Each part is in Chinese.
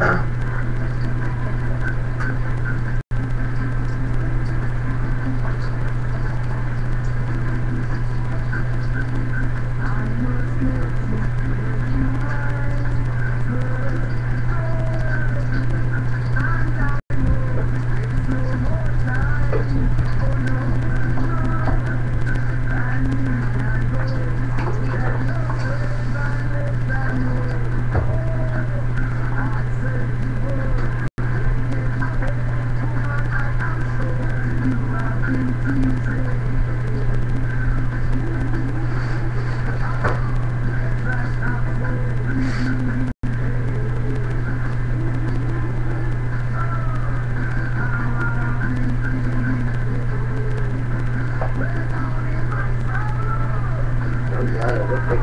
Uh-huh.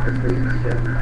是可以实现。